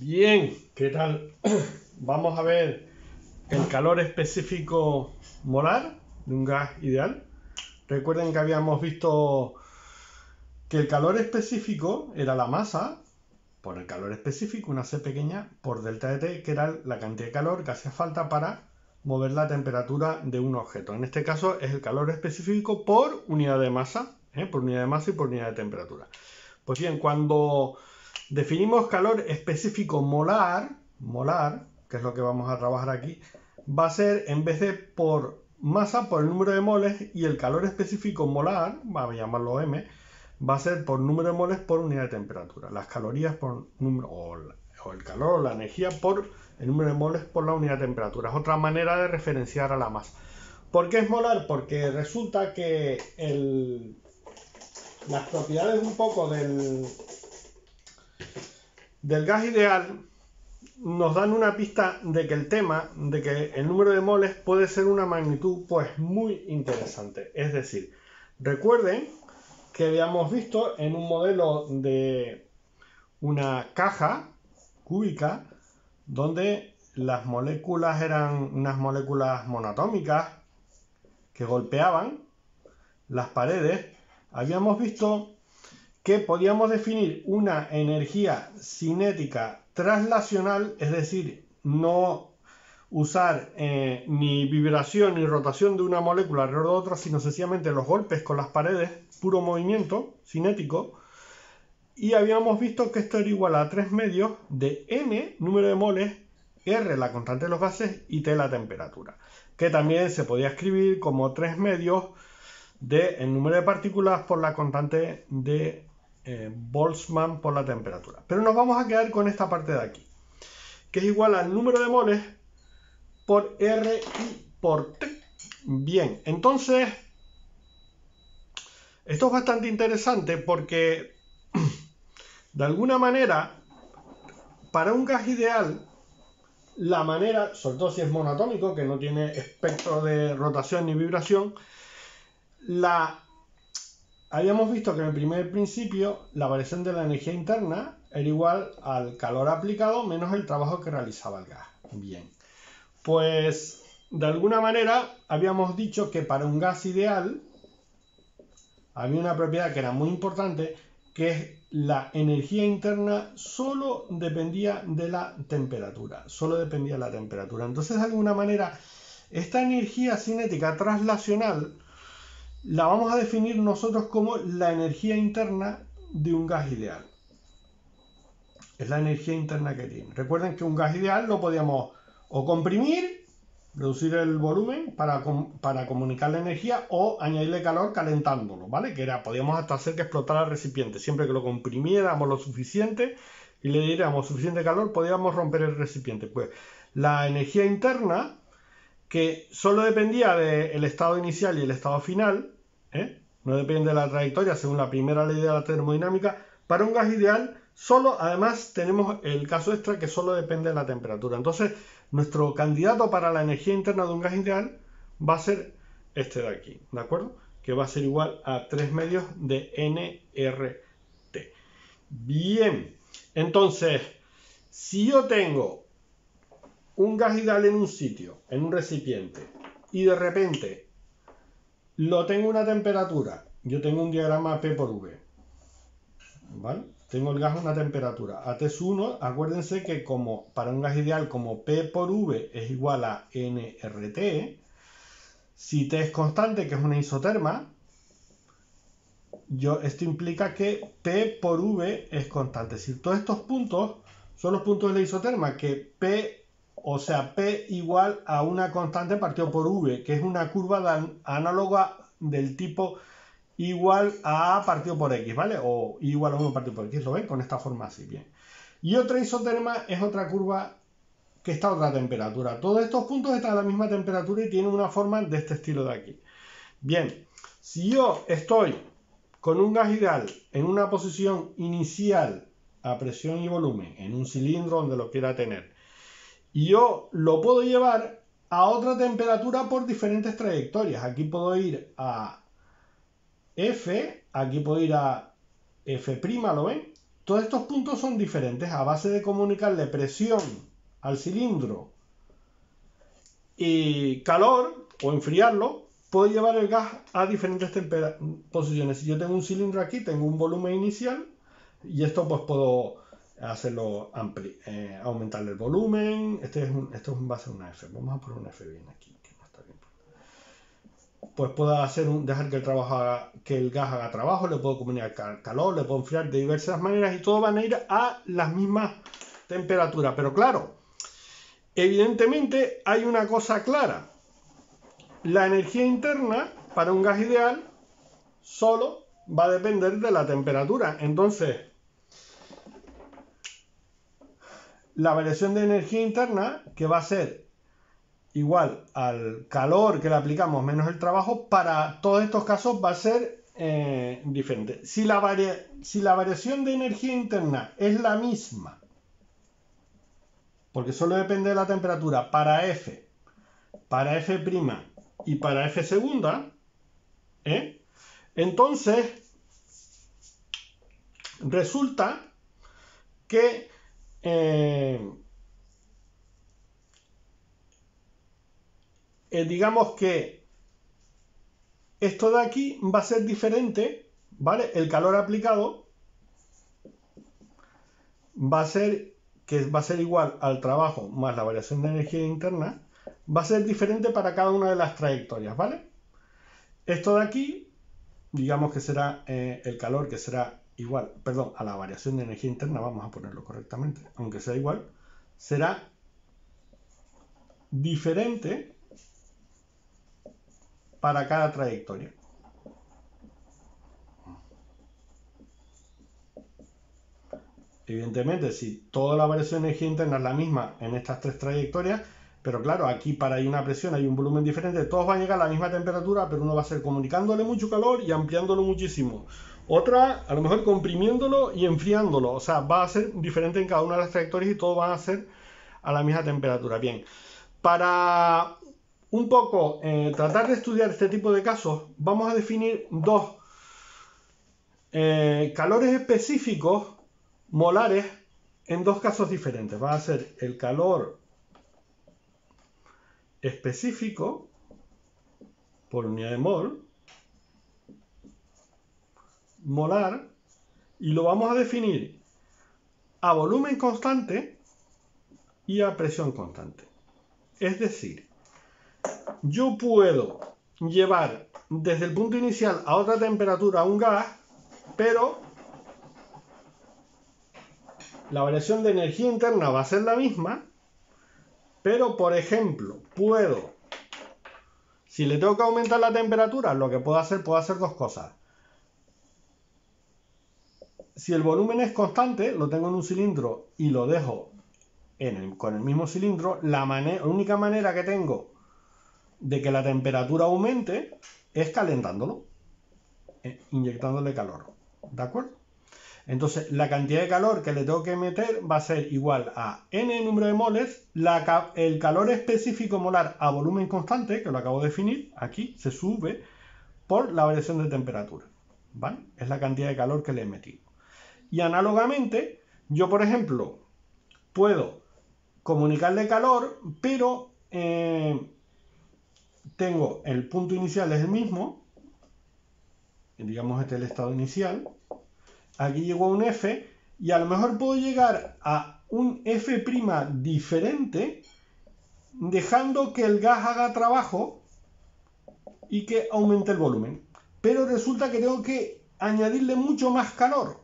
Bien, ¿qué tal? Vamos a ver el calor específico molar de un gas ideal. Recuerden que habíamos visto que el calor específico era la masa por el calor específico, una C pequeña, por delta de T, que era la cantidad de calor que hacía falta para mover la temperatura de un objeto. En este caso es el calor específico por unidad de masa, ¿eh? por unidad de masa y por unidad de temperatura. Pues bien, cuando Definimos calor específico molar, molar, que es lo que vamos a trabajar aquí, va a ser en vez de por masa, por el número de moles, y el calor específico molar, vamos a llamarlo M, va a ser por número de moles por unidad de temperatura. Las calorías por número, o, el calor o la energía por el número de moles por la unidad de temperatura. Es otra manera de referenciar a la masa. ¿Por qué es molar? Porque resulta que las propiedades un poco del, del gas ideal nos dan una pista de que el tema, de que el número de moles puede ser una magnitud pues muy interesante. Es decir, recuerden que habíamos visto en un modelo de una caja cúbica donde las moléculas eran unas moléculas monotómicas que golpeaban las paredes. Habíamos visto que podíamos definir una energía cinética traslacional, es decir, no usar eh, ni vibración ni rotación de una molécula alrededor de otra, sino sencillamente los golpes con las paredes, puro movimiento cinético, y habíamos visto que esto era igual a 3 medios de n, número de moles, r, la constante de los gases, y t, la temperatura, que también se podía escribir como 3 medios de número de partículas por la constante de eh, Boltzmann por la temperatura. Pero nos vamos a quedar con esta parte de aquí, que es igual al número de moles por R y por T. Bien, entonces, esto es bastante interesante porque, de alguna manera, para un gas ideal, la manera, sobre todo si es monotómico, que no tiene espectro de rotación ni vibración, la Habíamos visto que en el primer principio la variación de la energía interna era igual al calor aplicado menos el trabajo que realizaba el gas. Bien, pues de alguna manera habíamos dicho que para un gas ideal había una propiedad que era muy importante, que es la energía interna solo dependía de la temperatura, solo dependía de la temperatura. Entonces, de alguna manera, esta energía cinética traslacional la vamos a definir nosotros como la energía interna de un gas ideal. Es la energía interna que tiene. Recuerden que un gas ideal lo podíamos o comprimir, reducir el volumen para, para comunicar la energía o añadirle calor calentándolo, ¿vale? Que era, podíamos hasta hacer que explotara el recipiente. Siempre que lo comprimiéramos lo suficiente y le diéramos suficiente calor, podíamos romper el recipiente. Pues la energía interna que solo dependía del estado inicial y el estado final, ¿eh? no depende de la trayectoria según la primera ley de la termodinámica, para un gas ideal solo, además tenemos el caso extra que solo depende de la temperatura. Entonces, nuestro candidato para la energía interna de un gas ideal va a ser este de aquí, ¿de acuerdo? Que va a ser igual a 3 medios de nRT. Bien, entonces, si yo tengo un gas ideal en un sitio, en un recipiente, y de repente lo tengo una temperatura, yo tengo un diagrama P por V, ¿vale? Tengo el gas a una temperatura. A T1, acuérdense que como para un gas ideal como P por V es igual a nRT, si T es constante, que es una isoterma, yo, esto implica que P por V es constante. Decir, todos estos puntos son los puntos de la isoterma, que P o sea, P igual a una constante partido por V, que es una curva análoga del tipo igual a partido por X, ¿vale? O igual a 1 partido por X, ¿lo ven? Con esta forma así, bien. Y otra isoterma es otra curva que está a otra temperatura. Todos estos puntos están a la misma temperatura y tienen una forma de este estilo de aquí. Bien, si yo estoy con un gas ideal en una posición inicial a presión y volumen, en un cilindro donde lo quiera tener, y yo lo puedo llevar a otra temperatura por diferentes trayectorias. Aquí puedo ir a F, aquí puedo ir a F', ¿lo ven? todos estos puntos son diferentes. A base de comunicarle presión al cilindro y calor o enfriarlo, puedo llevar el gas a diferentes posiciones. Si yo tengo un cilindro aquí, tengo un volumen inicial y esto pues puedo hacerlo amplio, eh, el volumen. Este es un, esto es un base una F. Vamos a poner una F bien aquí, que no está bien. Pues puedo hacer un, dejar que el, trabajo que el gas haga trabajo, le puedo comunicar calor, le puedo enfriar de diversas maneras y todo van a ir a las mismas temperaturas. Pero claro, evidentemente hay una cosa clara. La energía interna para un gas ideal solo va a depender de la temperatura. Entonces, la variación de energía interna, que va a ser igual al calor que le aplicamos menos el trabajo, para todos estos casos va a ser eh, diferente. Si la, si la variación de energía interna es la misma, porque solo depende de la temperatura para F, para F' y para F segunda, ¿eh? entonces resulta que eh, eh, digamos que esto de aquí va a ser diferente, ¿vale? El calor aplicado va a ser que va a ser igual al trabajo más la variación de energía interna, va a ser diferente para cada una de las trayectorias, ¿vale? Esto de aquí, digamos que será eh, el calor que será igual, perdón, a la variación de energía interna, vamos a ponerlo correctamente, aunque sea igual, será diferente para cada trayectoria. Evidentemente, si toda la variación de energía interna es la misma en estas tres trayectorias, pero claro, aquí para hay una presión, hay un volumen diferente, todos van a llegar a la misma temperatura, pero uno va a ser comunicándole mucho calor y ampliándolo muchísimo. Otra, a lo mejor comprimiéndolo y enfriándolo. O sea, va a ser diferente en cada una de las trayectorias y todo va a ser a la misma temperatura. Bien, para un poco eh, tratar de estudiar este tipo de casos, vamos a definir dos eh, calores específicos molares en dos casos diferentes. Va a ser el calor específico por unidad de mol molar y lo vamos a definir a volumen constante y a presión constante. Es decir, yo puedo llevar desde el punto inicial a otra temperatura un gas, pero la variación de energía interna va a ser la misma, pero por ejemplo, puedo, si le tengo que aumentar la temperatura, lo que puedo hacer, puedo hacer dos cosas si el volumen es constante, lo tengo en un cilindro y lo dejo con el mismo cilindro, la, única manera que tengo de que la temperatura aumente es calentándolo, eh, inyectándole calor. ¿De acuerdo? Entonces, la cantidad de calor que le tengo que meter va a ser igual a n número de moles, el calor específico molar a volumen constante, que lo acabo de definir, aquí se sube por la variación de temperatura. ¿Vale? Es la cantidad de calor que le metido. Y análogamente, yo por ejemplo, puedo comunicarle calor, pero eh, tengo el punto inicial es el mismo, digamos este es el estado inicial, aquí llegó un F y a lo mejor puedo llegar a un F' diferente dejando que el gas haga trabajo y que aumente el volumen. Pero resulta que tengo que añadirle mucho más calor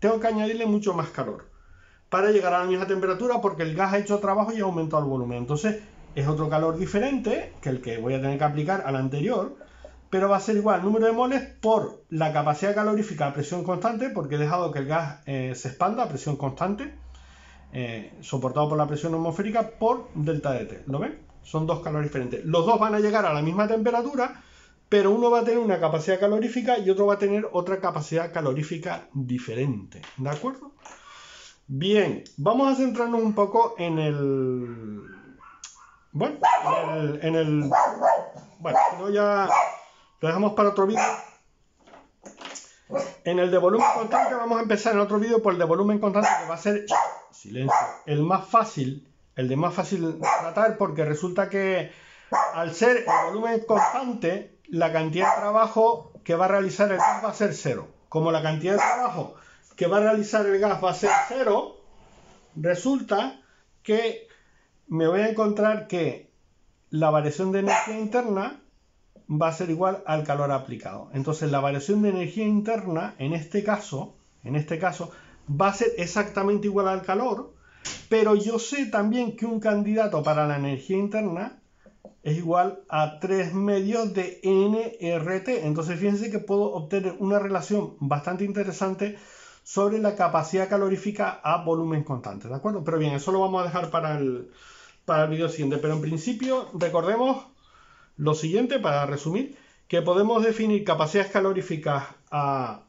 tengo que añadirle mucho más calor para llegar a la misma temperatura porque el gas ha hecho trabajo y ha aumentado el volumen. Entonces es otro calor diferente que el que voy a tener que aplicar al anterior, pero va a ser igual número de moles por la capacidad calorífica a presión constante, porque he dejado que el gas eh, se expanda a presión constante, eh, soportado por la presión atmosférica, por delta de T. ¿Lo ven? Son dos calores diferentes. Los dos van a llegar a la misma temperatura, pero uno va a tener una capacidad calorífica y otro va a tener otra capacidad calorífica diferente. ¿De acuerdo? Bien, vamos a centrarnos un poco en el... Bueno, en el... Bueno, ya lo dejamos para otro vídeo. En el de volumen constante vamos a empezar en otro vídeo por el de volumen constante que va a ser silencio, el más fácil, el de más fácil tratar porque resulta que al ser el volumen constante, la cantidad de trabajo que va a realizar el gas va a ser cero. Como la cantidad de trabajo que va a realizar el gas va a ser cero, resulta que me voy a encontrar que la variación de energía interna va a ser igual al calor aplicado. Entonces la variación de energía interna, en este caso, en este caso, va a ser exactamente igual al calor, pero yo sé también que un candidato para la energía interna es igual a 3 medios de nRT. Entonces fíjense que puedo obtener una relación bastante interesante sobre la capacidad calorífica a volumen constante, ¿de acuerdo? Pero bien, eso lo vamos a dejar para el, para el siguiente. Pero en principio, recordemos lo siguiente, para resumir, que podemos definir capacidades caloríficas a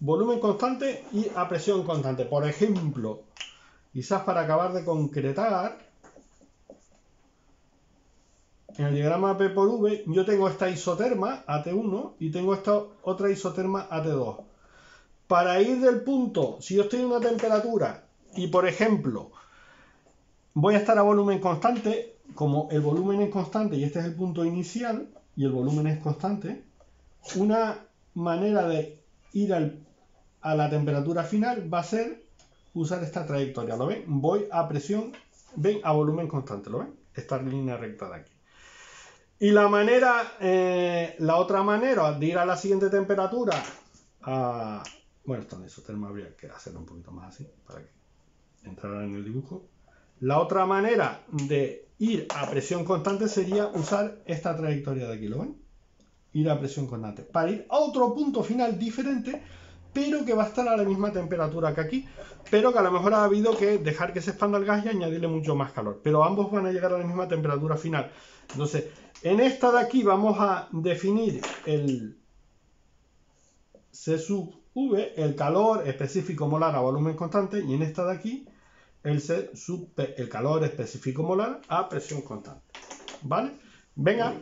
volumen constante y a presión constante. Por ejemplo, quizás para acabar de concretar, en el diagrama P por V, yo tengo esta isoterma AT1 y tengo esta otra isoterma AT2. Para ir del punto, si yo estoy en una temperatura y por ejemplo voy a estar a volumen constante, como el volumen es constante y este es el punto inicial y el volumen es constante, una manera de ir a la temperatura final va a ser usar esta trayectoria, ¿lo ven? Voy a presión, ven, a volumen constante, ¿lo ven? Esta línea recta de aquí. Y la manera, eh, la otra manera de ir a la siguiente temperatura, bueno, esto en isoterma habría que hacerlo un poquito más así para que entrara en el dibujo. La otra manera de ir a presión constante sería usar esta trayectoria de aquí, ¿lo ven? Ir a presión constante. Para ir a otro punto final diferente, pero que va a estar a la misma temperatura que aquí, pero que a lo mejor ha habido que dejar que se expanda el gas y añadirle mucho más calor. Pero ambos van a llegar a la misma temperatura final. Entonces, en esta de aquí vamos a definir el C sub V, el calor específico molar a volumen constante, y en esta de aquí el C sub P, el calor específico molar a presión constante. ¿Vale? Venga.